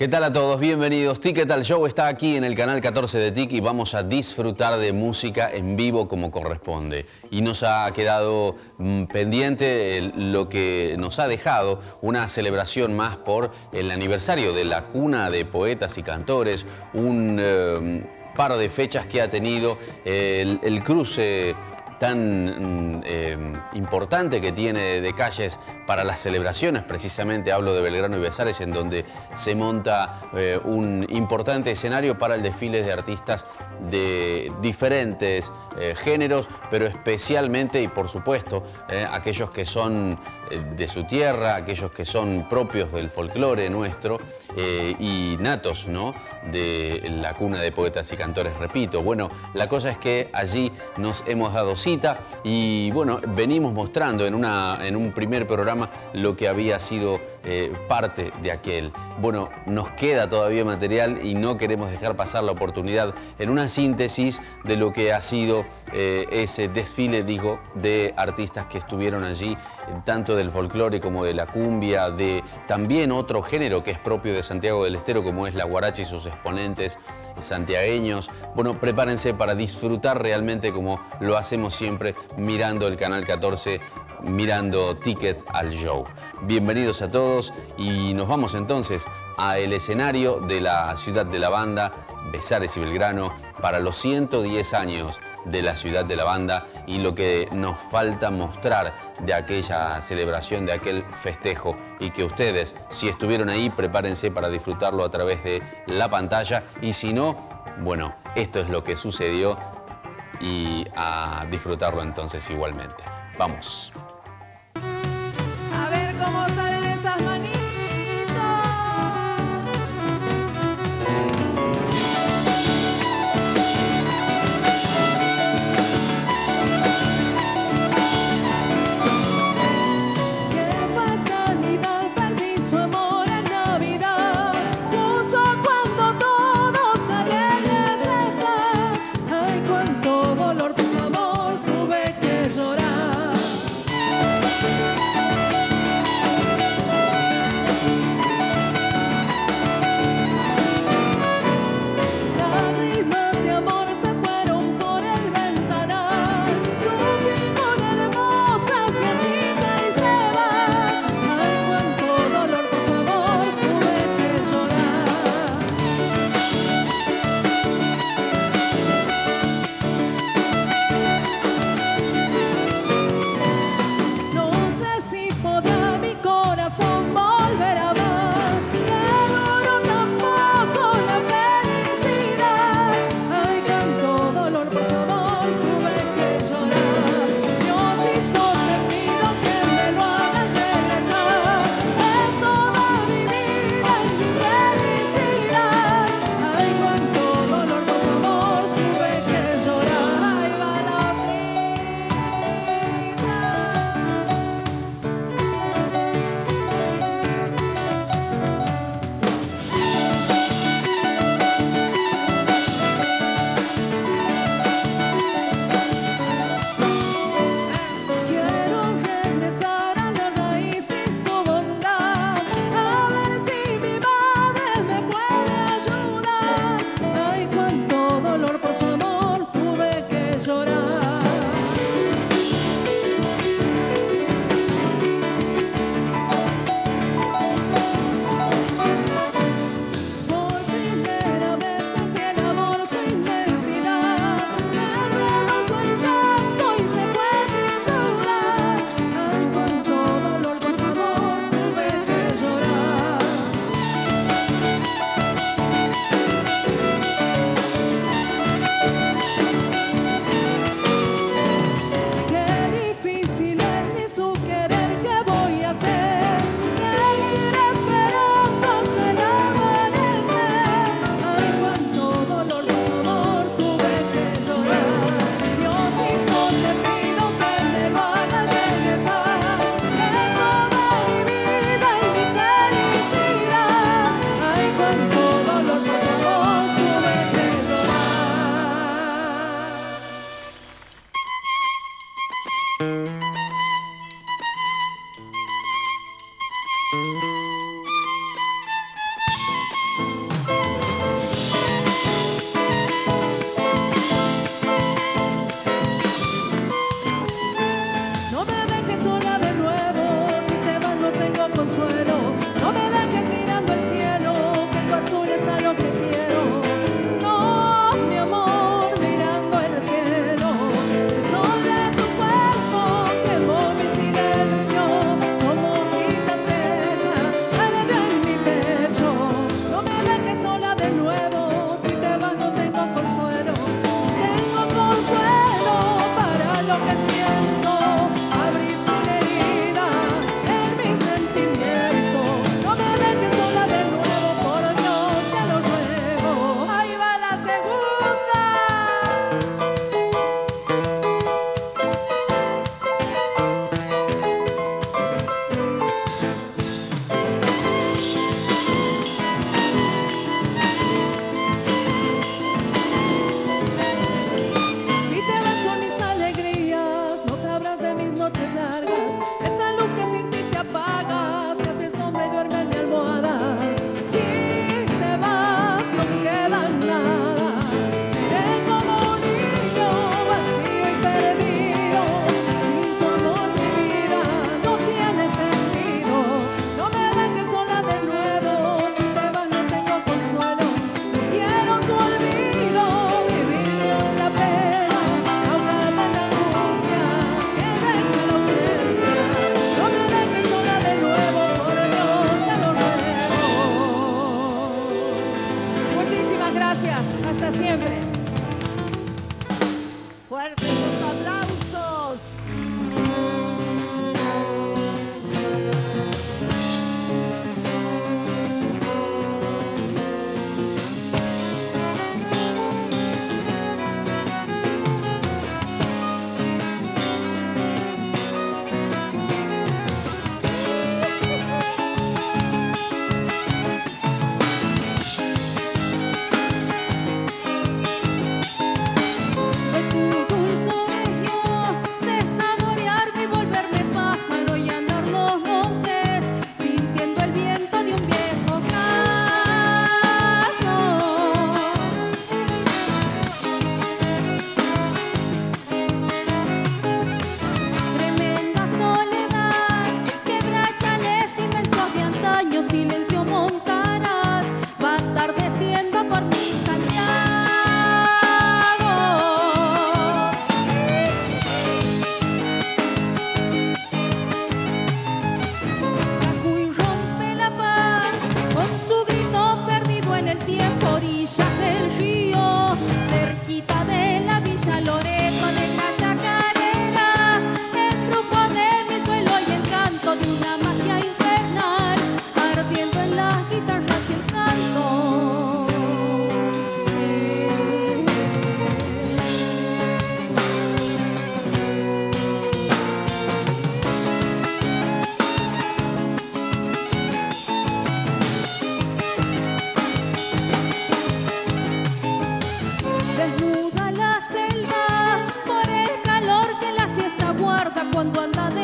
¿Qué tal a todos? Bienvenidos. Ticket al Show está aquí en el canal 14 de TIC y vamos a disfrutar de música en vivo como corresponde. Y nos ha quedado mm, pendiente lo que nos ha dejado una celebración más por el aniversario de la cuna de poetas y cantores, un eh, par de fechas que ha tenido el, el cruce tan mm, em, importante que tiene de calles para las celebraciones, precisamente hablo de Belgrano y Besares, en donde se monta eh, un importante escenario para el desfile de artistas de diferentes eh, géneros, pero especialmente y por supuesto eh, aquellos que son de su tierra, aquellos que son propios del folclore nuestro y natos ¿no? de la cuna de poetas y cantores, repito. Bueno, la cosa es que allí nos hemos dado y bueno, venimos mostrando en, una, en un primer programa lo que había sido eh, parte de aquel. Bueno, nos queda todavía material y no queremos dejar pasar la oportunidad en una síntesis de lo que ha sido eh, ese desfile, digo, de artistas que estuvieron allí, tanto del folclore como de la cumbia, de también otro género que es propio de Santiago del Estero, como es la guaracha y sus exponentes santiagueños. Bueno, prepárense para disfrutar realmente como lo hacemos siempre mirando el Canal 14, mirando Ticket al Show. Bienvenidos a todos y nos vamos entonces al escenario de la ciudad de la banda, Besares y Belgrano, para los 110 años de la ciudad de la banda y lo que nos falta mostrar de aquella celebración, de aquel festejo y que ustedes, si estuvieron ahí, prepárense para disfrutarlo a través de la pantalla y si no, bueno, esto es lo que sucedió y a disfrutarlo entonces igualmente. Vamos. Gracias. Hasta siempre. cuando a nadie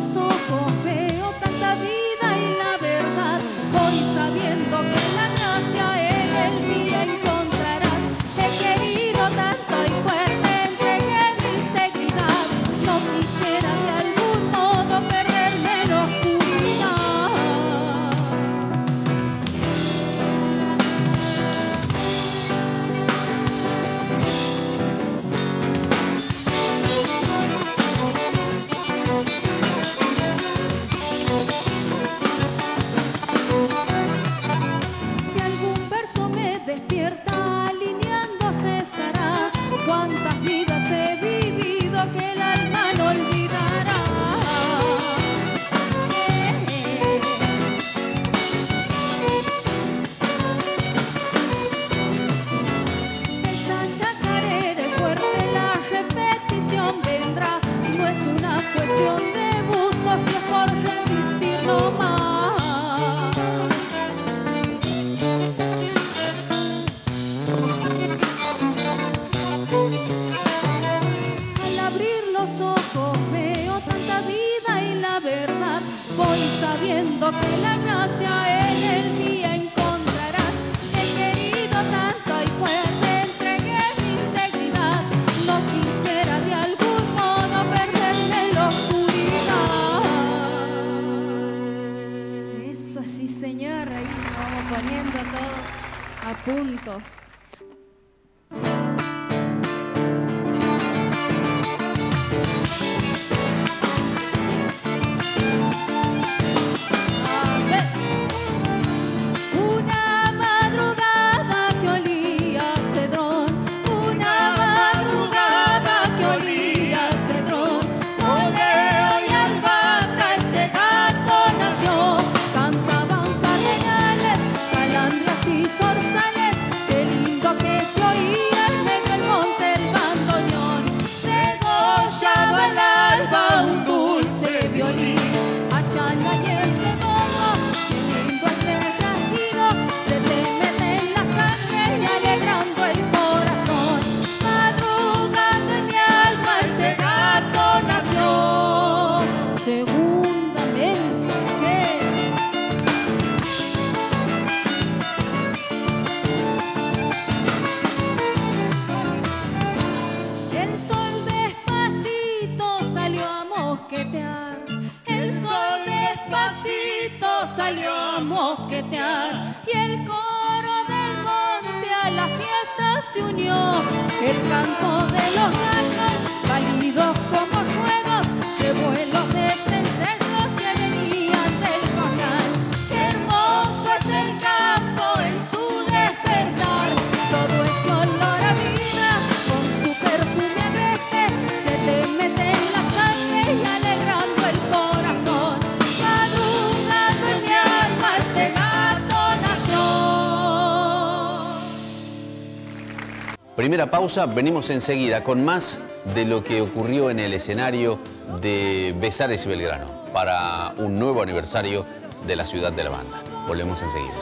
los ojos. Y el coro del monte a la fiesta se unió. El canto de los gallos, Primera pausa, venimos enseguida con más de lo que ocurrió en el escenario de Besares y Belgrano para un nuevo aniversario de la ciudad de la banda. Volvemos enseguida.